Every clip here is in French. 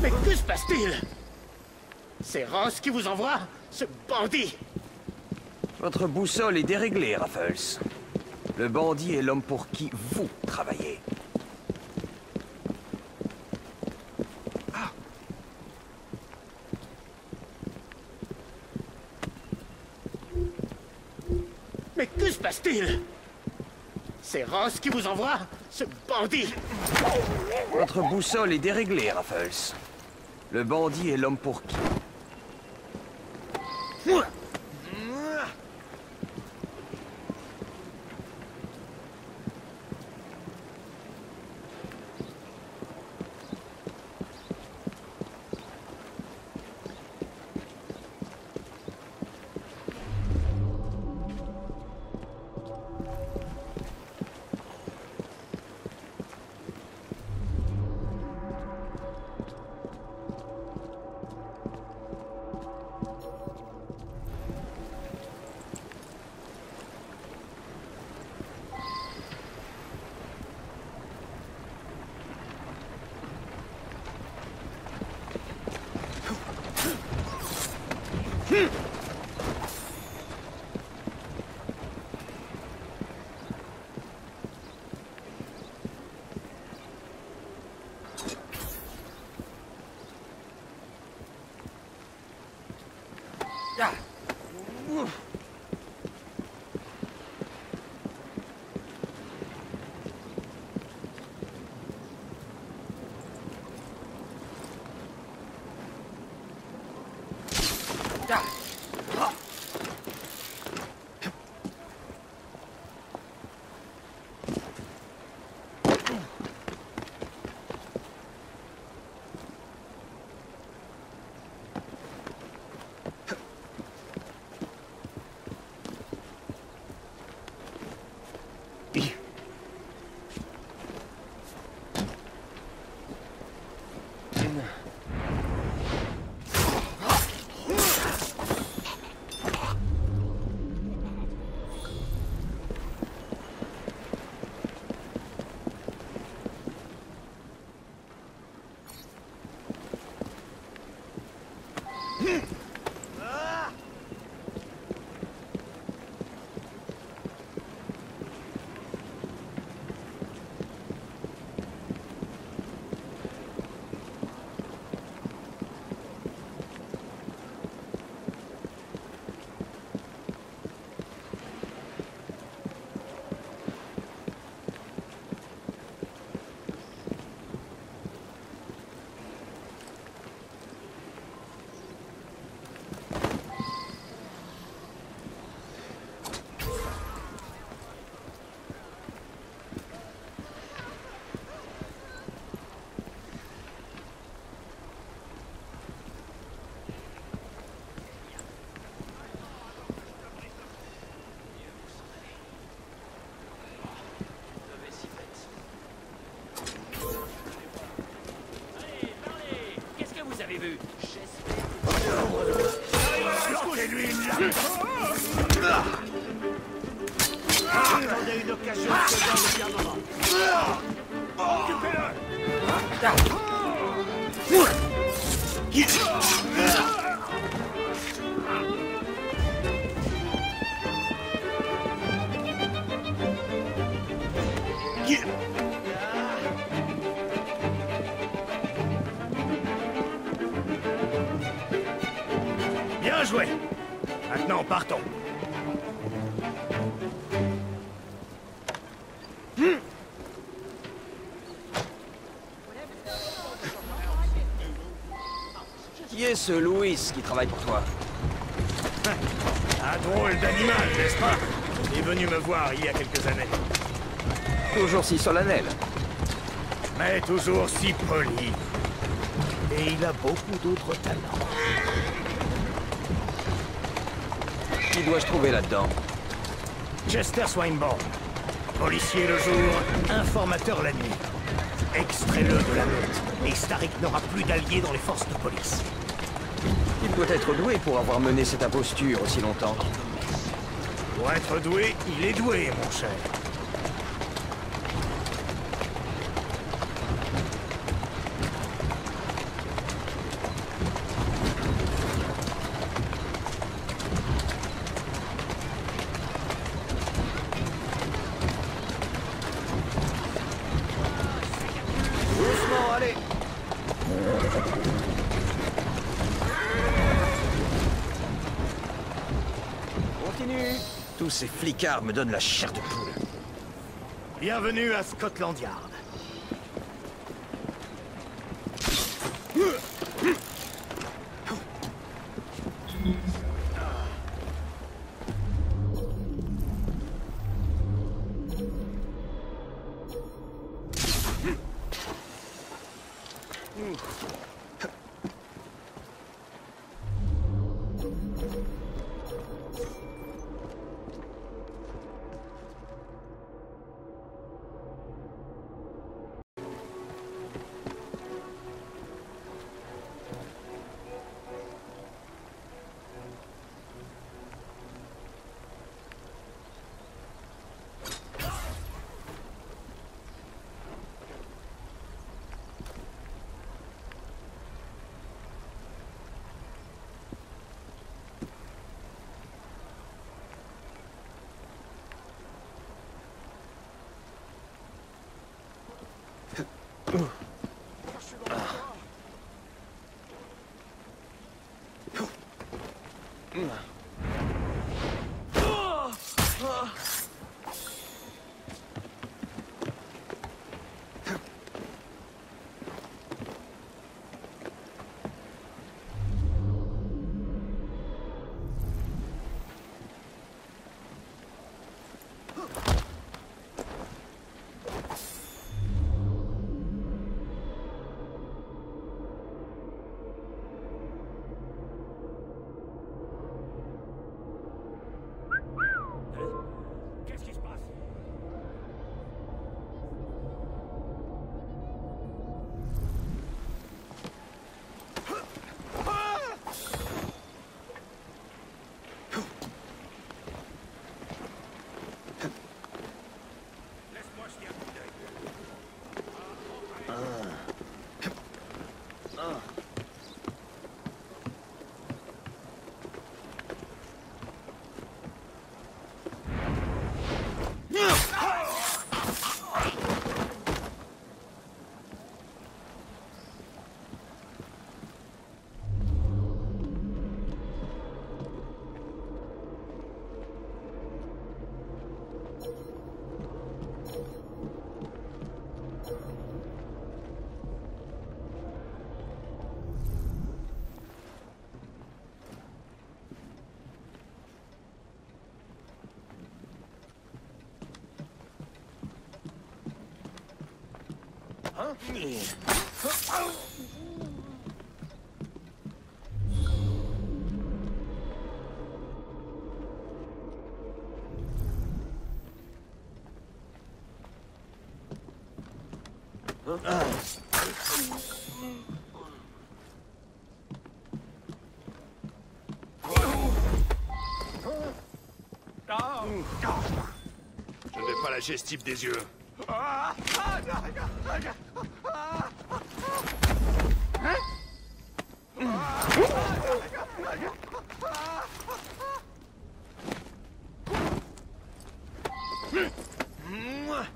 Mais que se passe-t-il? C'est Ross qui vous envoie? Ce bandit Votre boussole est déréglée, Raffles. Le bandit est l'homme pour qui vous travaillez. C'est Ross qui vous envoie Ce bandit Votre boussole est déréglée, Raffles. Le bandit est l'homme pour qui Yeah. Oof. plus. lui une Attendez une occasion ce genre de moment. Occupez-le Bien joué Maintenant, partons. Qui est ce Louis qui travaille pour toi? Un drôle d'animal, n'est-ce pas? Il est venu me voir il y a quelques années. Toujours si solennel. Mais toujours si poli. Et il a beaucoup d'autres talents. Qui dois-je trouver là-dedans Chester Swinburne. Policier le jour, informateur la nuit. Extrais-le de la meute, et Starik n'aura plus d'alliés dans les forces de police. Il doit être doué pour avoir mené cette imposture aussi longtemps. Pour être doué, il est doué, mon cher. Continue Tous ces flicards me donnent la chair de poule. Bienvenue à Scotland Yard. Oof. Ugh. Je ne vais pas lâcher ce type des yeux. Ah, ah, ah, il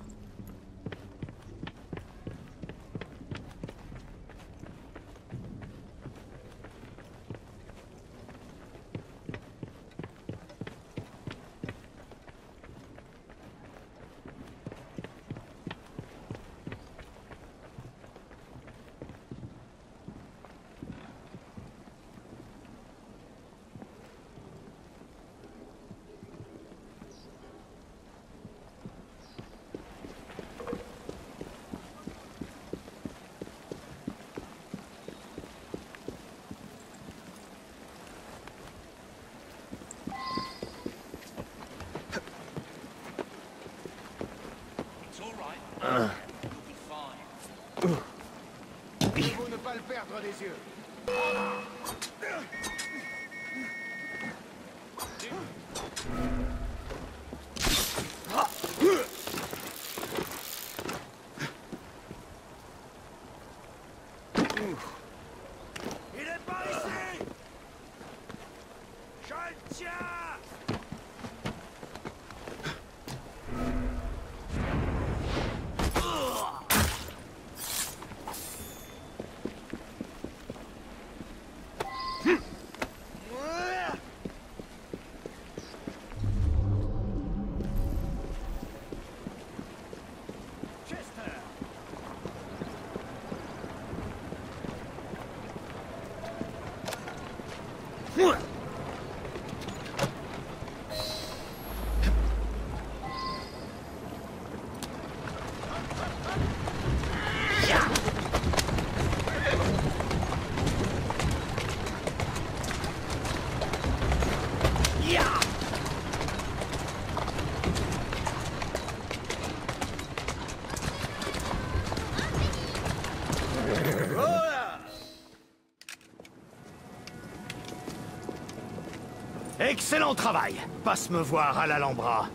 Excellent travail Passe me voir à l'Alhambra.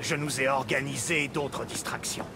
Je nous ai organisé d'autres distractions.